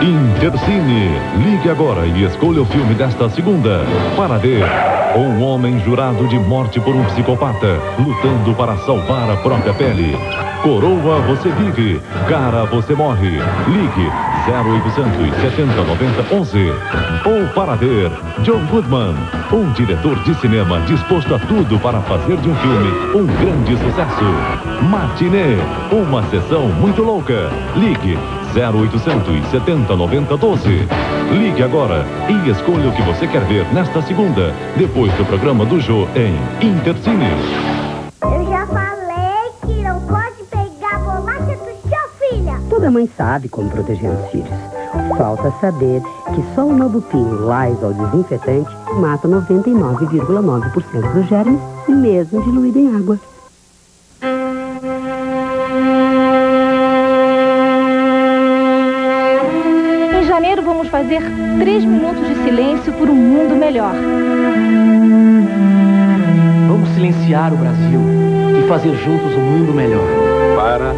Intercine. Ligue agora e escolha o filme desta segunda para ver um homem jurado de morte por um psicopata, lutando para salvar a própria pele. Coroa, você vive. Cara, você morre. Ligue 0800 70 90 11. Ou para ver John Goodman, um diretor de cinema disposto a tudo para fazer de um filme um grande sucesso. Matinê, uma sessão muito louca. Ligue 0800 70 90 12. Ligue agora e escolha o que você quer ver nesta segunda, depois do programa do Jô em Intercine. Toda mãe sabe como proteger os filhos. Falta saber que só o novo Pinho Lysol desinfetante mata 99,9% dos germes, mesmo diluído em água. Em janeiro vamos fazer três minutos de silêncio por um mundo melhor. Vamos silenciar o Brasil e fazer juntos um mundo melhor. Para,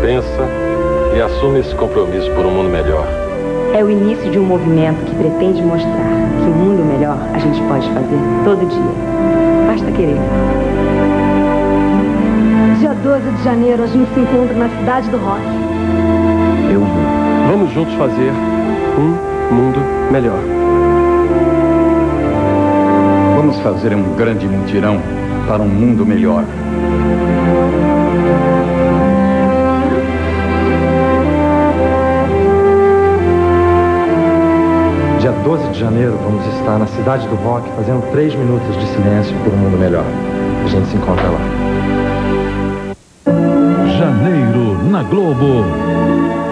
pensa e assume esse compromisso por um mundo melhor. É o início de um movimento que pretende mostrar que um mundo melhor a gente pode fazer todo dia. Basta querer. Dia 12 de janeiro a gente se encontra na cidade do rock. Eu vou. Vamos juntos fazer um mundo melhor. Vamos fazer um grande mutirão para um mundo melhor. 12 de janeiro vamos estar na cidade do rock fazendo três minutos de silêncio por um mundo melhor. A gente se encontra lá. Janeiro na Globo.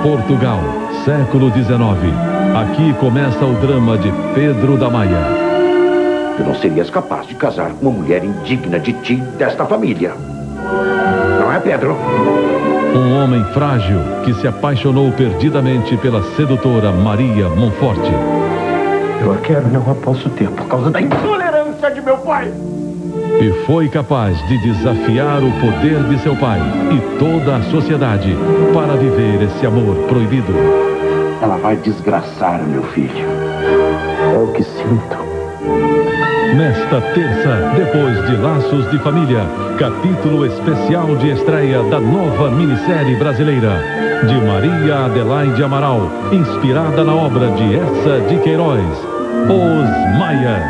Portugal, século XIX. Aqui começa o drama de Pedro da Maia. Tu não serias capaz de casar com uma mulher indigna de ti desta família. Não é, Pedro? Um homem frágil que se apaixonou perdidamente pela sedutora Maria Monforte. Eu a quero, não a posso ter por causa da intolerância de meu pai. E foi capaz de desafiar o poder de seu pai e toda a sociedade para viver esse amor proibido. Ela vai desgraçar meu filho. É o que sinto. Nesta terça, depois de Laços de Família, capítulo especial de estreia da nova minissérie brasileira, de Maria Adelaide Amaral, inspirada na obra de Essa de Queiroz, Os Maias.